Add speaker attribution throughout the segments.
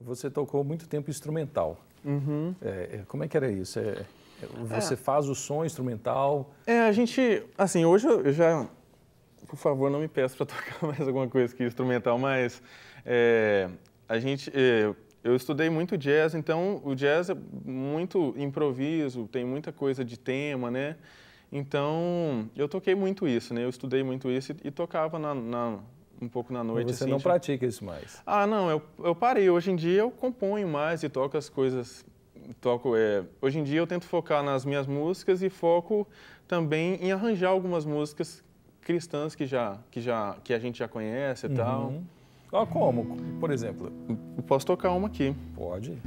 Speaker 1: Você tocou muito tempo instrumental.
Speaker 2: Uhum.
Speaker 1: É, como é que era isso? É, você é. faz o som instrumental?
Speaker 2: É, a gente, assim, hoje eu já, por favor, não me peça para tocar mais alguma coisa que instrumental, mas é, a gente, é, eu estudei muito jazz, então o jazz é muito improviso, tem muita coisa de tema, né? Então, eu toquei muito isso, né? Eu estudei muito isso e, e tocava na, na, um pouco na noite.
Speaker 1: Você
Speaker 2: assim,
Speaker 1: não pratica isso mais?
Speaker 2: Ah, não, eu, eu parei. Hoje em dia eu componho mais e toco as coisas. Toco, é, hoje em dia eu tento focar nas minhas músicas e foco também em arranjar algumas músicas cristãs que já que já que a gente já conhece e uhum. tal.
Speaker 1: Ah, como? Por exemplo?
Speaker 2: Eu posso tocar uma aqui.
Speaker 1: Pode.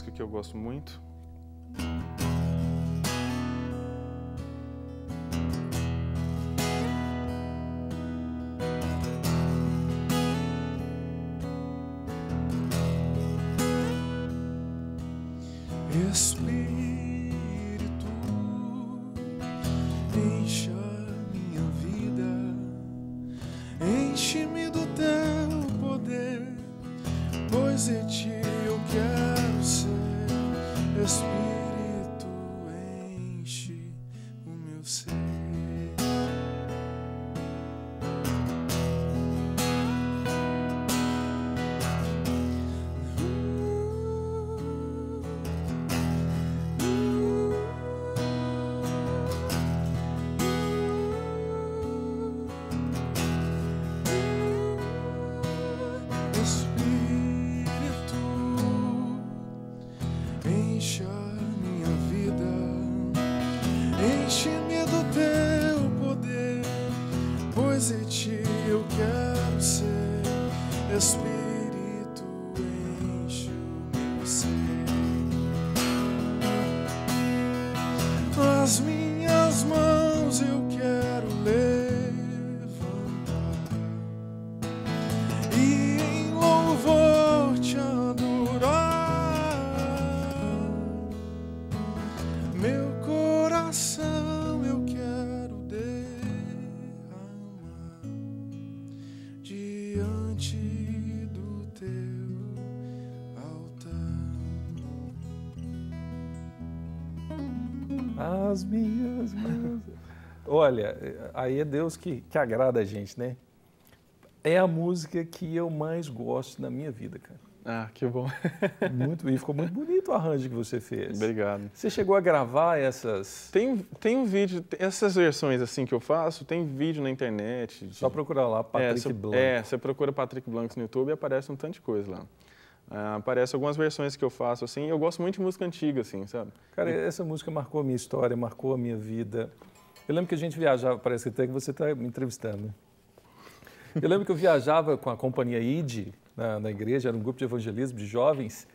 Speaker 2: Música que eu gosto muito. minhas mãos.
Speaker 1: As minhas mãos. Olha, aí é Deus que, que agrada a gente, né? É a música que eu mais gosto na minha vida, cara.
Speaker 2: Ah, que bom.
Speaker 1: muito, e ficou muito bonito o arranjo que você fez.
Speaker 2: Obrigado.
Speaker 1: Você chegou a gravar essas?
Speaker 2: Tem, tem um vídeo, essas versões assim que eu faço, tem vídeo na internet.
Speaker 1: De... Só procurar lá, Patrick
Speaker 2: é. É, você procura Patrick Blanc no YouTube e aparece um tanto de coisa lá. Uh, aparece algumas versões que eu faço, assim, eu gosto muito de música antiga, assim, sabe?
Speaker 1: Cara, essa música marcou a minha história, marcou a minha vida. Eu lembro que a gente viajava, parece até que você está me entrevistando? Eu lembro que eu viajava com a companhia ID na, na, igreja, era um grupo de evangelismo de jovens.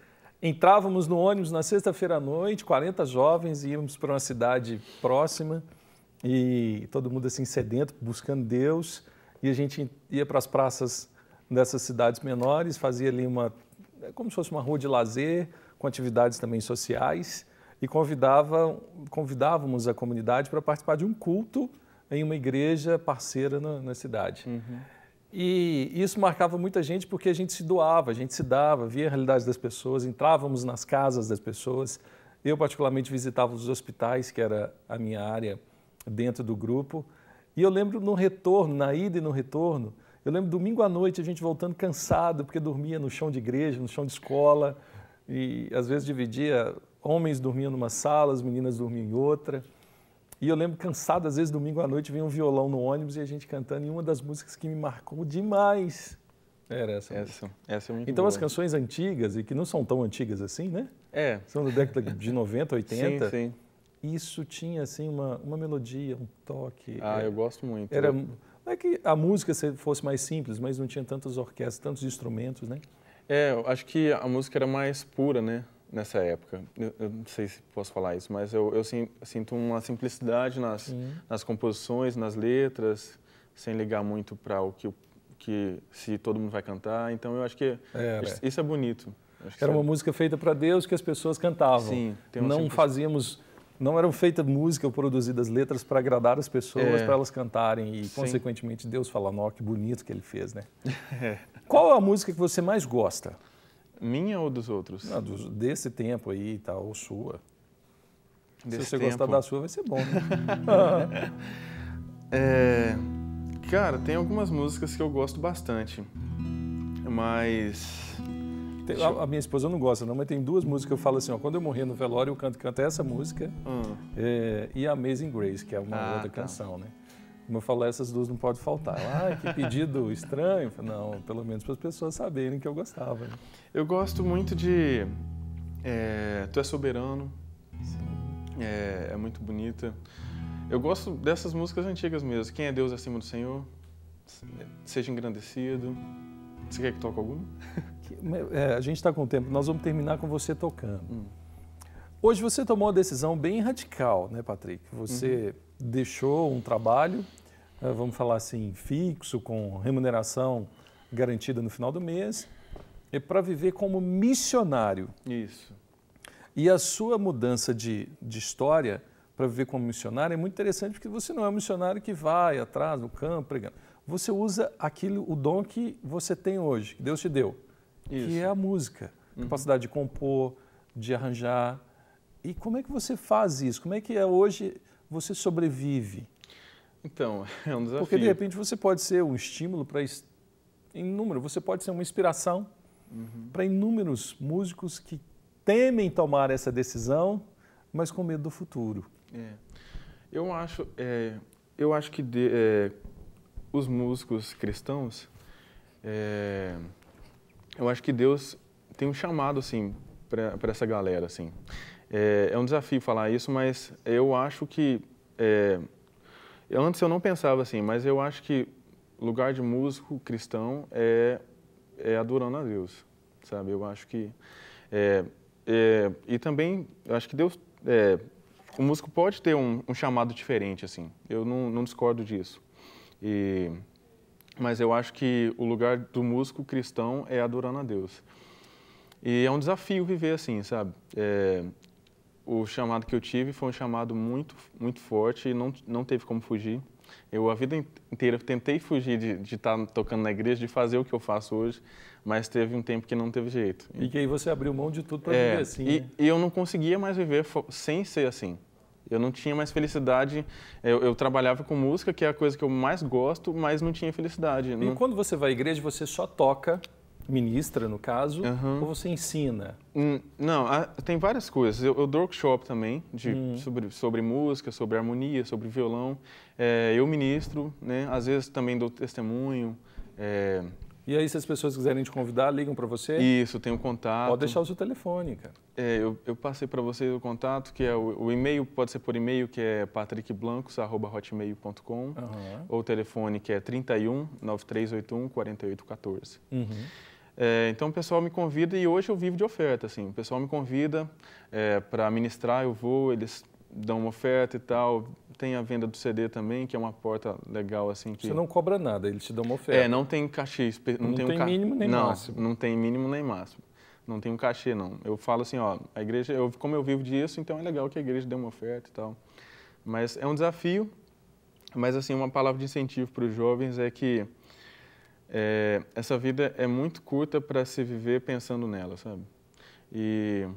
Speaker 1: Entrávamos no ônibus na sexta-feira à noite, 40 jovens, íamos para uma cidade próxima e todo mundo assim sedento, buscando Deus. E a gente ia para as praças dessas cidades menores, fazia ali uma é como se fosse uma rua de lazer, com atividades também sociais, e convidava, convidávamos a comunidade para participar de um culto em uma igreja parceira na, na cidade. Uhum. E isso marcava muita gente porque a gente se doava, a gente se dava, via a realidade das pessoas, entrávamos nas casas das pessoas. Eu, particularmente, visitava os hospitais, que era a minha área dentro do grupo. E eu lembro no retorno, na ida e no retorno, eu lembro domingo à noite a gente voltando cansado, porque dormia no chão de igreja, no chão de escola, e às vezes dividia, homens dormiam numa sala, as meninas dormiam em outra. E eu lembro cansado, às vezes domingo à noite vinha um violão no ônibus e a gente cantando, e uma das músicas que me marcou demais era essa.
Speaker 2: Essa, essa é muito
Speaker 1: Então
Speaker 2: boa.
Speaker 1: as canções antigas, e que não são tão antigas assim, né?
Speaker 2: É.
Speaker 1: São da década de 90, 80.
Speaker 2: Sim, sim.
Speaker 1: Isso tinha assim uma, uma melodia, um toque.
Speaker 2: Ah, é, eu gosto muito.
Speaker 1: Era, não é que a música fosse mais simples, mas não tinha tantas orquestras, tantos instrumentos, né?
Speaker 2: É, eu acho que a música era mais pura, né? Nessa época. Eu, eu não sei se posso falar isso, mas eu, eu sinto uma simplicidade nas, nas composições, nas letras, sem ligar muito para o que, que se todo mundo vai cantar. Então eu acho que é, isso, isso, é bonito.
Speaker 1: Era uma música feita para Deus que as pessoas cantavam. Sim. Não fazíamos não eram feitas música ou produzidas letras para agradar as pessoas,
Speaker 2: É.
Speaker 1: para elas cantarem e,
Speaker 2: Sim.
Speaker 1: consequentemente, Deus falar, nó, que bonito que ele fez, né?
Speaker 2: É.
Speaker 1: Qual é a música que você mais gosta?
Speaker 2: Minha ou dos outros?
Speaker 1: Não, dos- desse tempo aí e tal, ou sua.
Speaker 2: Desse
Speaker 1: Se você gostar
Speaker 2: tempo.
Speaker 1: da sua, vai ser bom, né?
Speaker 2: É, cara, tem algumas músicas que eu gosto bastante, mas
Speaker 1: Tem- a, a minha esposa não gosta, não, mas tem duas músicas que eu falo assim, ó, quando eu morrer no velório, eu canto, canto essa música
Speaker 2: hum,
Speaker 1: é, e Amazing Grace, que é uma
Speaker 2: Ah,
Speaker 1: outra
Speaker 2: tá.
Speaker 1: canção, né? Como eu falo, essas duas não pode faltar. Ah, que pedido estranho. Não, pelo menos para as pessoas saberem que eu gostava. né?
Speaker 2: eu gosto muito de é, Tu é Soberano, é, é muito bonita. Eu gosto dessas músicas antigas mesmo. Quem é Deus acima do Senhor? Seja engrandecido. Você quer que toque alguma?
Speaker 1: É, a gente está com o tempo, nós vamos terminar com você tocando.
Speaker 2: Hum.
Speaker 1: Hoje você tomou uma decisão bem radical, né, Patrick? Você deixou um trabalho, eh, vamos falar assim, fixo, com remuneração garantida no final do mês, e para viver como missionário.
Speaker 2: Isso.
Speaker 1: E a sua mudança de, de história para viver como missionário é muito interessante porque você não é um missionário que vai atrás no campo pregando. Você usa aquilo, o dom que você tem hoje, que Deus te deu, que
Speaker 2: Isso.
Speaker 1: é a música, capacidade de compor, de arranjar. E como é que você faz isso? Como é que é hoje você sobrevive?
Speaker 2: Então, é um desafio.
Speaker 1: Porque de repente você pode ser um estímulo para inúmero, você pode ser uma inspiração
Speaker 2: Uhum.
Speaker 1: para inúmeros músicos que temem tomar essa decisão, mas com medo do futuro.
Speaker 2: É. Eu acho, é, eu acho que de- é, os músicos cristãos, é, eu acho que Deus tem um chamado assim para essa galera assim. É, é um desafio falar isso, mas eu acho que é, antes eu não pensava assim, mas eu acho que lugar de músico cristão é, é adorando a Deus, sabe? Eu acho que é, é, e também eu acho que Deus é, o músico pode ter um, um chamado diferente, assim. Eu não, não discordo disso. E, mas eu acho que o lugar do músico cristão é adorando a Deus. E é um desafio viver assim, sabe? É, o chamado que eu tive foi um chamado muito, muito forte e não, não teve como fugir. Eu a vida inteira tentei fugir de estar tocando na igreja, de fazer o que eu faço hoje, mas teve um tempo que não teve jeito.
Speaker 1: E que aí você abriu mão de tudo para
Speaker 2: É,
Speaker 1: viver assim.
Speaker 2: e,
Speaker 1: né?
Speaker 2: e eu não conseguia mais viver sem ser assim. Eu não tinha mais felicidade. Eu, eu trabalhava com música, que é a coisa que eu mais gosto, mas não tinha felicidade.
Speaker 1: E
Speaker 2: Não-
Speaker 1: quando você vai à igreja, você só toca, ministra no caso,
Speaker 2: Aham.
Speaker 1: ou você ensina?
Speaker 2: Hum, Não, ah, tem várias coisas. Eu, eu dou workshop também de,
Speaker 1: Hum.
Speaker 2: sobre, sobre música, sobre harmonia, sobre violão. É, eu ministro, né? Às vezes também dou testemunho. É,
Speaker 1: E aí, se as pessoas quiserem te convidar, ligam para você?
Speaker 2: isso, tenho contato.
Speaker 1: Pode deixar o seu telefone, cara.
Speaker 2: É, eu, eu passei para vocês o contato, que é o, o e-mail, pode ser por e-mail, que é patrickblancos.hotmail.com,
Speaker 1: Aham.
Speaker 2: ou o telefone, que é 31 9381 4814.
Speaker 1: Uhum.
Speaker 2: É, então o pessoal me convida e hoje eu vivo de oferta, assim. O pessoal me convida para ministrar, eu vou, eles dão uma oferta e tal. Tem a venda do CD também, que é uma porta legal, assim. Que...
Speaker 1: Você não cobra nada, eles te dão uma oferta.
Speaker 2: É, não tem cachê. Não,
Speaker 1: Não
Speaker 2: tem, um
Speaker 1: tem
Speaker 2: ca-
Speaker 1: mínimo nem
Speaker 2: não,
Speaker 1: máximo.
Speaker 2: Não tem mínimo nem máximo. Não tem um cachê, não. Eu falo assim, ó, a igreja, eu, como eu vivo disso, então é legal que a igreja dê uma oferta e tal. Mas é um desafio. Mas, assim, uma palavra de incentivo para os jovens é que é, essa vida é muito curta para se viver pensando nela, sabe? E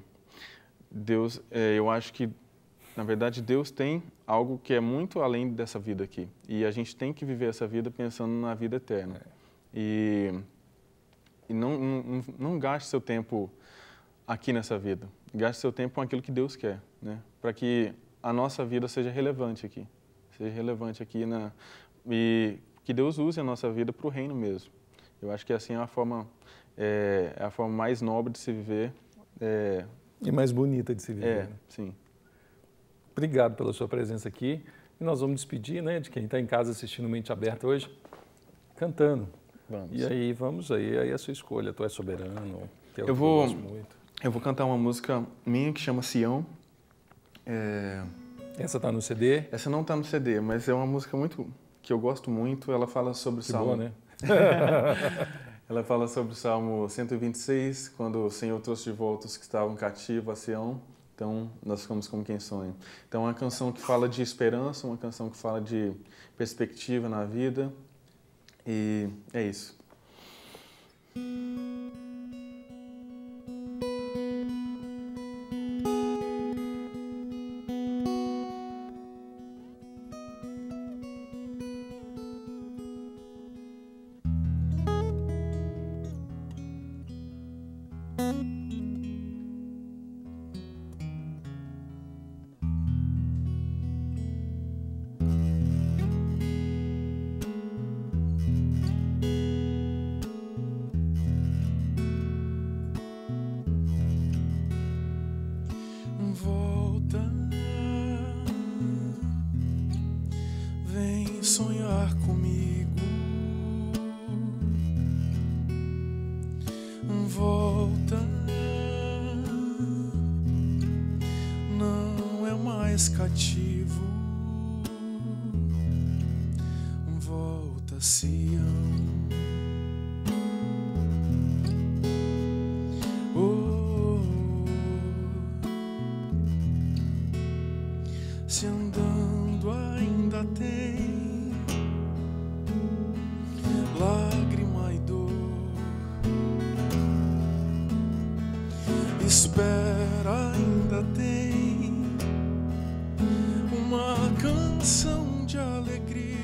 Speaker 2: Deus, é, eu acho que, na verdade, Deus tem algo que é muito além dessa vida aqui. E a gente tem que viver essa vida pensando na vida eterna. E, e não, não, não gaste seu tempo aqui nessa vida. Gaste seu tempo com aquilo que Deus quer, né? Para que a nossa vida seja relevante aqui. Seja relevante aqui na... E que Deus use a nossa vida para o reino mesmo. Eu acho que assim é a forma, é, é a forma mais nobre de se viver. É,
Speaker 1: E mais bonita de se viver.
Speaker 2: é
Speaker 1: né?
Speaker 2: sim.
Speaker 1: Obrigado pela sua presença aqui. E nós vamos despedir né, de quem está em casa assistindo Mente Aberta hoje, cantando.
Speaker 2: Vamos.
Speaker 1: E aí, vamos aí, aí é a sua escolha. Tu é soberano, é
Speaker 2: Eu vou-
Speaker 1: eu muito.
Speaker 2: Eu vou cantar uma música minha que chama Sião. É,
Speaker 1: Essa tá no CD?
Speaker 2: essa não está no CD, mas é uma música muito que eu gosto muito. Ela fala sobre o
Speaker 1: Que
Speaker 2: Salmo.
Speaker 1: boa, né?
Speaker 2: Ela fala sobre o Salmo 126, quando o Senhor trouxe de volta os que estavam cativos a Sião. Então, nós ficamos como quem sonha. Então, é uma canção que fala de esperança, uma canção que fala de perspectiva na vida. E é isso. sonhar comigo. Volta, não é mais cativo. volta sim.
Speaker 3: Espera ainda tem uma canção de alegria.